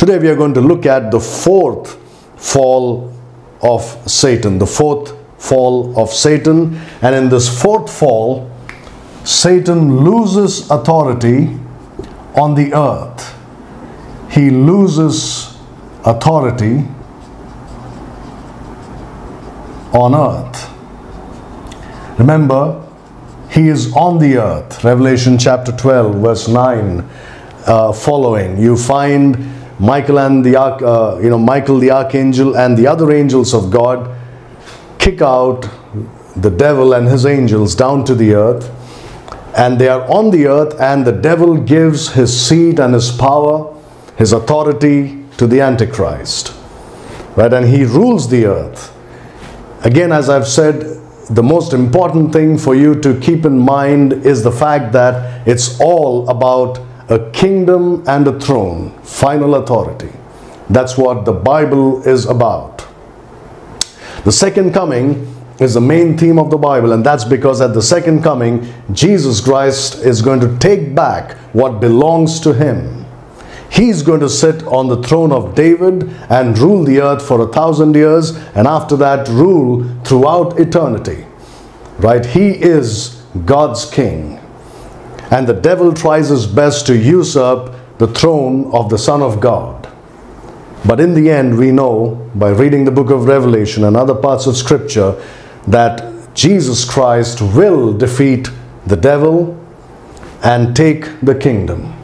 Today we are going to look at the fourth fall of Satan, the fourth fall of Satan. And in this fourth fall, Satan loses authority on the earth. He loses authority on earth. Remember, he is on the earth. Revelation chapter 12, verse 9 uh, following. You find Michael and the uh, you know Michael the archangel and the other angels of God kick out the devil and his angels down to the earth. And they are on the earth and the devil gives his seat and his power his authority to the antichrist. Right? And he rules the earth. Again as i've said the most important thing for you to keep in mind is the fact that it's all about a kingdom and a throne final authority that's what the bible is about the second coming is the main theme of the Bible, and that's because at the second coming, Jesus Christ is going to take back what belongs to him. He's going to sit on the throne of David and rule the earth for a thousand years, and after that, rule throughout eternity. Right? He is God's king. And the devil tries his best to usurp the throne of the Son of God. But in the end, we know by reading the book of Revelation and other parts of Scripture that Jesus Christ will defeat the devil and take the kingdom.